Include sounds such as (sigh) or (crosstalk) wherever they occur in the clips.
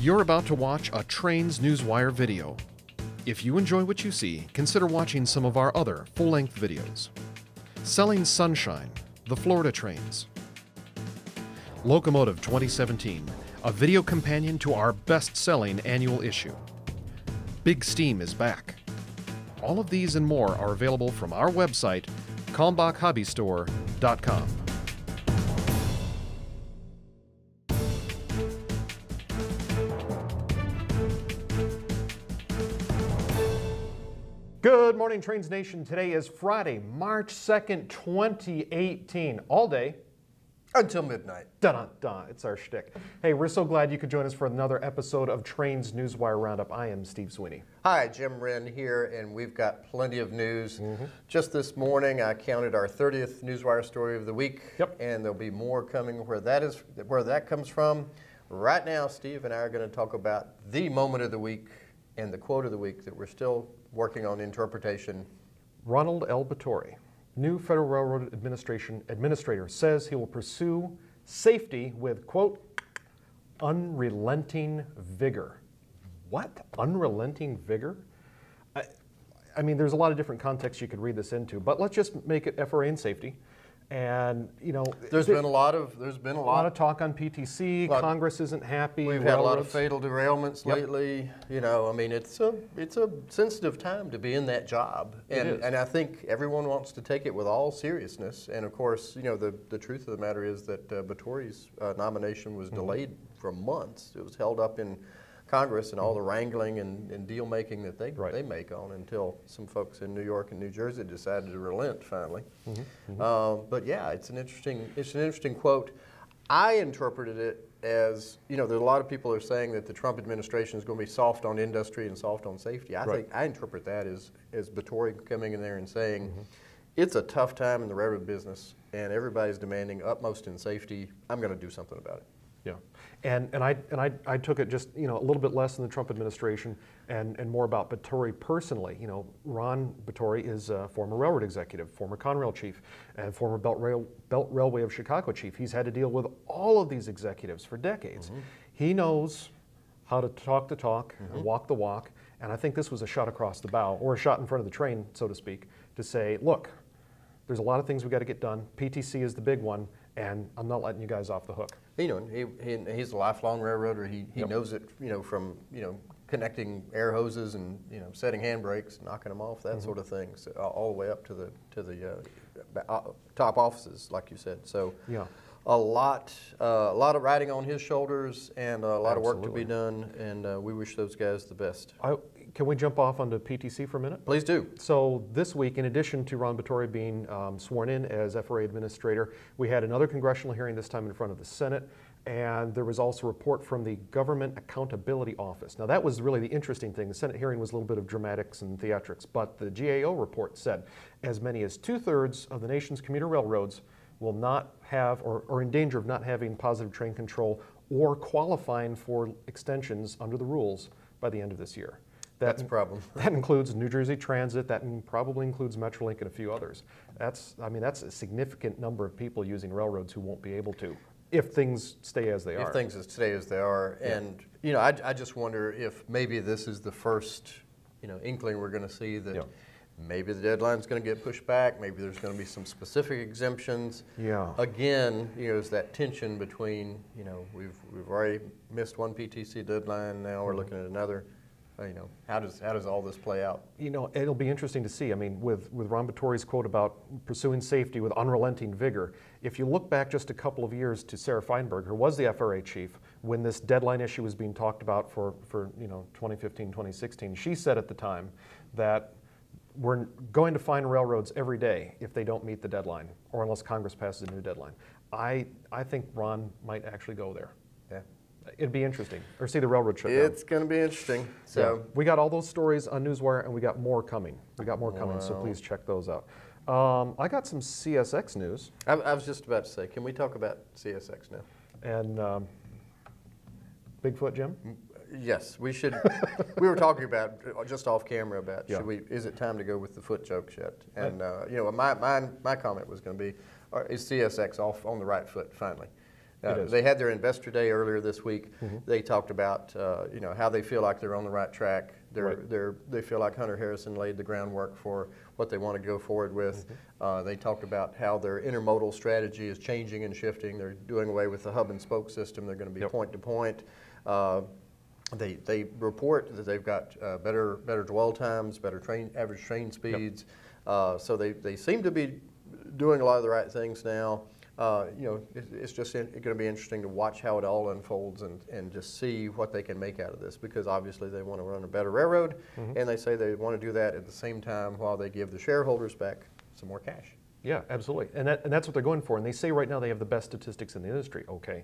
You're about to watch a Trains Newswire video. If you enjoy what you see, consider watching some of our other full length videos. Selling Sunshine, the Florida Trains. Locomotive 2017, a video companion to our best selling annual issue. Big Steam is back. All of these and more are available from our website, kalmbachhobbystore.com. morning, Trains Nation. Today is Friday, March 2nd, 2018. All day, Until midnight. dun dun dun. It's our shtick. Hey, we're so glad you could join us for another episode of Trains Newswire Roundup. I am Steve Sweeney. Hi, Jim Wrinn here, and we've got plenty of news. Mm-hmm. Just this morning, I counted our 30th Newswire story of the week, Yep. and there'll be more coming. Where that is, where that comes from. Right now, Steve and I are going to talk about the moment of the week and the quote of the week that we're still working on interpretation. Ronald L. Batory, new Federal Railroad Administration administrator, says he will pursue safety with, quote, unrelenting vigor. What? Unrelenting vigor? I, I mean, there's a lot of different contexts you could read this into, but let's just make it FRA and safety. And, you know, There's there- been a lot of there's been a a lot lot. of talk on PTC. Congress isn't happy. We've had a lot of fatal derailments Yep. lately. You know, I mean, it's a it's a sensitive time to be in that job, and and I think everyone wants to take it with all seriousness. And of course, you know, the the truth of the matter is that uh, Batory's uh, nomination was Mm-hmm. delayed for months. It was held up in Congress and all the wrangling and, and deal making that they Mm-hmm. Right. they make on until some folks in New York and New Jersey decided to relent finally. Mm-hmm. Uh, but yeah, it's an interesting it's an interesting quote. I interpreted it as you know, there are a lot of people are saying that the Trump administration is going to be soft on industry and soft on safety. I Right. think I interpret that as as Batory coming in there and saying. Mm-hmm. It's a tough time in the railroad business, and everybody's demanding utmost in safety. I'm going to do something about it. Yeah, and and I and I, I took it just you know a little bit less than the Trump administration and and more about Batory personally. You know, Ron Batory is a former railroad executive, former Conrail chief, and former Belt Rail Belt Railway of Chicago chief. He's had to deal with all of these executives for decades. Mm-hmm. He knows how to talk the talk and mm-hmm. walk the walk. And I think this was a shot across the bow, or a shot in front of the train, so to speak, to say, look, there's a lot of things we got to get done. PTC is the big one, and I'm not letting you guys off the hook. You know, he, he, he's a lifelong railroader. He, he Yep. knows it, you know, from, you know, connecting air hoses and, you know, setting handbrakes, knocking them off, that Mm-hmm. sort of thing, so, all- the way up to the, to the uh, uh, top offices, like you said. So Yeah. a lot, uh, a lot of riding on his shoulders and a lot of work to be done, and uh, we wish those guys the best. I, can we jump off onto PTC for a minute? Please do. So this week, in addition to Ron Batory being um, sworn in as FRA administrator, we had another congressional hearing, this time in front of the Senate, and there was also a report from the Government Accountability Office. Now that was really the interesting thing. The Senate hearing was a little bit of dramatics and theatrics, but the GAO report said as many as two-thirds of the nation's commuter railroads will not have or are in danger of not having positive train control or qualifying for extensions under the rules by the end of this year. That's a problem. (laughs) That includes New Jersey Transit, that probably includes Metrolink and a few others. That's, I mean, that's a significant number of people using railroads who won't be able to, if things stay as they are. If things stay as they are, and you know, I, I just wonder if maybe this is the first, you know, inkling we're going to see that Yeah. maybe the deadline's going to get pushed back. Maybe there's going to be some specific exemptions. Yeah. Again, you know, there's that tension between, you know, we've we've already missed one PTC deadline. Now Mm-hmm. we're looking at another. You know, how does how does all this play out? You know, it'll be interesting to see. I mean, with, with Ron Batory's quote about pursuing safety with unrelenting vigor, if you look back just a couple of years to Sarah Feinberg, who was the FRA chief, when this deadline issue was being talked about for, for you know, 2015, 2016, she said at the time that we're going to fine railroads every day if they don't meet the deadline or unless Congress passes a new deadline. I, I think Ron might actually go there. Yeah, It'd be interesting. Or see the railroad down. it's going to be interesting. Yeah. So. we got all those stories on Newswire, and we got more coming. We got more coming, so please check those out. Um, I got some CSX news, I, I was just about to say, can we talk about CSX now? and um, Bigfoot Jim. Yes, we should. we were talking about uh, just off camera about Yeah. should we? Is it time to go with the foot jokes yet? And uh, you know, my my my comment was going to be, uh, is CSX off on the right foot finally? Uh, They had their investor day earlier this week. They talked about uh, you know how they feel like they're on the right track. They're, Right. they're, they feel like Hunter Harrison laid the groundwork for what they want to go forward with. Uh, they talked about how their intermodal strategy is changing and shifting. They're doing away with the hub and spoke system. They're going to be Yep. point to point. Uh, They, they report that they've got uh, better, better dwell times, better train, average train speeds. Uh, so they, they seem to be doing a lot of the right things now. Uh, you know, it, it's just going to be interesting to watch how it all unfolds and, and just see what they can make out of this because obviously they want to run a better railroad and they say they want to do that at the same time while they give the shareholders back some more cash. Yeah, absolutely. And, that, and that's what they're going for. And they say right now they have the best statistics in the industry. Okay.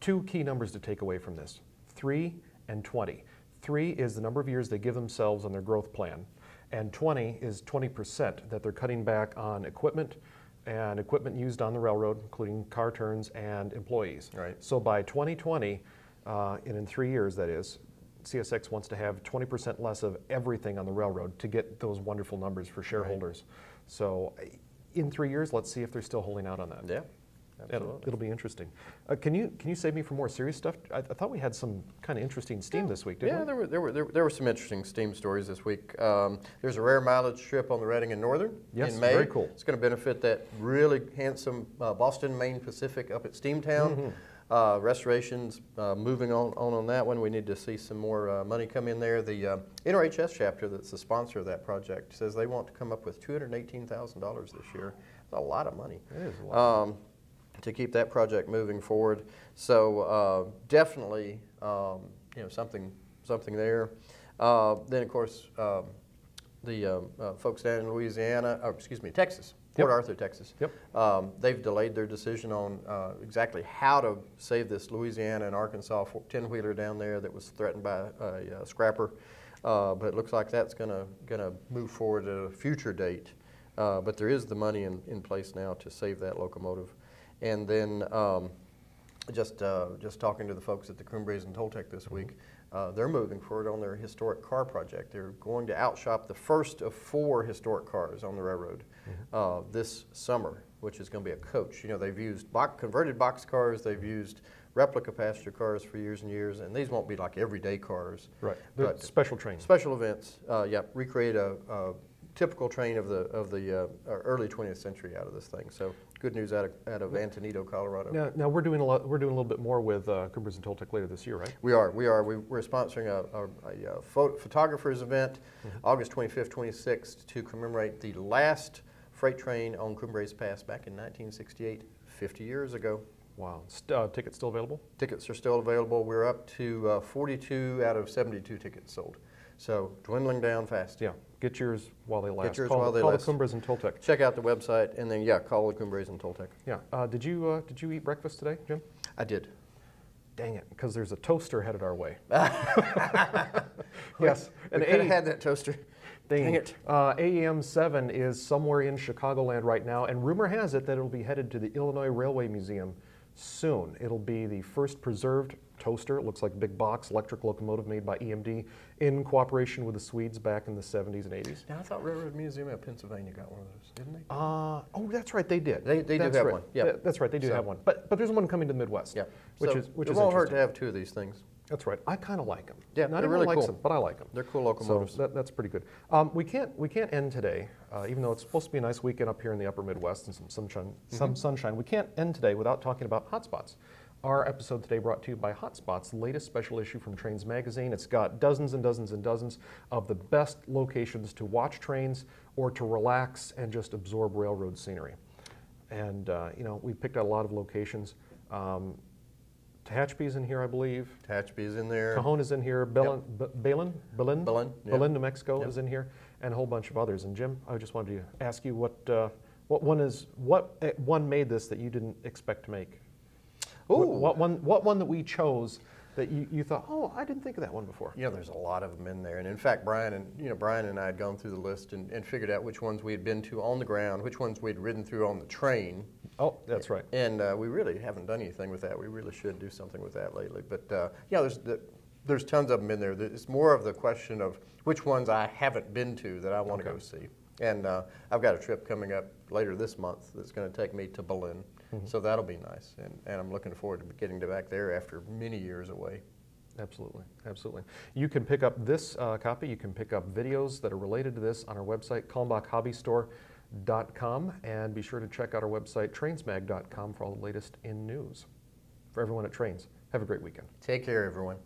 Two key numbers to take away from this three and 20. Three is the number of years they give themselves on their growth plan, and 20 is 20% that they're cutting back on equipment and equipment used on the railroad, including car turns and employees. Right. So by 2020, uh, and in three years that is, CSX wants to have 20% less of everything on the railroad to get those wonderful numbers for shareholders. Right. So in three years, let's see if they're still holding out on that. Yeah, absolutely. it'll be interesting. Uh, can you can you save me for more serious stuff? I, I thought we had some kind of interesting steam this week, didn't Yeah, we? there were, there, were, there, were- there were some interesting steam stories this week. Um, there's a rare mileage trip on the Reading and Northern Yes, in May. very cool. It's going to benefit that really handsome uh, Boston Maine Pacific up at Steamtown. Mm-hmm. Uh, restorations uh, moving on, on on that one. We need to see some more uh, money come in there. The uh, NRHS chapter, that's the sponsor of that project, says they want to come up with $218,000 this year. That's a lot of money It is a lot. um, to keep that project moving forward. So uh, definitely, um, you know, something something there. Uh, then of course, um, the um, uh, folks down in Louisiana, or excuse me, Texas, Port Yep. Arthur, Texas. Yep. Um, they've delayed their decision on uh, exactly how to save this Louisiana and Arkansas 10 wheeler down there that was threatened by a, uh scrapper. Uh, but it looks like that's going to going to move forward at a future date. Uh, but there is the money in, in place now to save that locomotive. And then um, just uh, just talking to the folks at the Cumbres and Toltec this week, uh, they're moving forward on their historic car project. They're going to outshop the first of four historic cars on the railroad uh, this summer, which is going to be a coach. You know, they've used box, converted box cars, they've used replica passenger cars for years and years, and these won't be like everyday cars. right. Special trains. special events, uh, yeah, recreate a, a typical train of the of the uh, early 20th century out of this thing. So good news out of out of Antonito, Colorado. Now, now we're doing a lot. We're doing a little bit more with uh, Cumbres and Toltec later this year, right? We are, we are. We, we're sponsoring a, a, a, uh, pho- photographers event, Mm-hmm. August 25th, 26th, to commemorate the last freight train on Cumbres Pass back in 1968, 50 years ago. Wow. St- uh, tickets still available? Tickets are still available. We're up to uh, 42 out of 72 tickets sold. So dwindling down fast. Yeah. Get yours while they last. Get yours call, while they call last. the Cumbres and Toltec. Check out the website and then, yeah, call the Cumbres and Toltec. Yeah. Uh, did you uh, did you eat breakfast today, Jim? I did. Dang it, because there's a toaster headed our way. (laughs) (laughs) yes. We An could have had that toaster. Dang it. Uh, AEM 7 is somewhere in Chicagoland right now, and rumor has it that it'll be headed to the Illinois Railway Museum soon. It'll be the first preserved toaster. It looks like a big box electric locomotive made by EMD in cooperation with the Swedes back in the 70s and 80s. Now, I thought Railroad Museum of Pennsylvania got one of those, didn't they? Uh, oh, that's right, they did. They- they do have right. one, yeah. That's right, they do So- have one. But, but there's one coming to the Midwest. Yeah. Which So is, which it is won't hurt to have two of these things. That's right. I kind of like them. Yeah, Not everyone really likes cool. them, but I like them. They're cool locomotives. So that, that's pretty good. Um, we can't we can't end today, uh, even though it's supposed to be a nice weekend up here in the Upper Midwest and some sunshine. Mm-hmm. Some sunshine. We can't end today without talking about hotspots. Our episode today brought to you by Hotspots, the latest special issue from Trains Magazine. It's got dozens and dozens and dozens of the best locations to watch trains or to relax and just absorb railroad scenery. And uh, you know we picked out a lot of locations. Um, Tehachapi's in here, I believe. Tehachapi's in there. Cajon is in here. Belen, B- Belen, Belen, Belen, yeah. Belen, New Mexico Yep. is in here, and a whole bunch of others. And Jim, I just wanted to ask you what uh, what one is what uh, one made this that you didn't expect to make. What, Ooh. what one what one that we chose that you, you thought, oh, I didn't think of that one before. You know, there's a lot of them in there. And in fact, Brian and you know Brian and I had gone through the list and, and figured out which ones we had been to on the ground, which ones we'd ridden through on the train. Oh, that's right. And uh, we really haven't done anything with that. We really should do something with that lately. But uh, yeah, there's the, there's tons of them in there. It's more of the question of which ones I haven't been to that I want to Okay. go see. And uh, I've got a trip coming up later this month that's going to take me to Berlin. So that'll be nice, and, and I'm looking forward to getting to back there after many years away. Absolutely, absolutely. You can pick up this uh, copy. You can pick up videos that are related to this on our website, kalmbachhobbystore.com, and be sure to check out our website, trainsmag.com, for all the latest in news. For everyone at Trains, have a great weekend. Take care, everyone.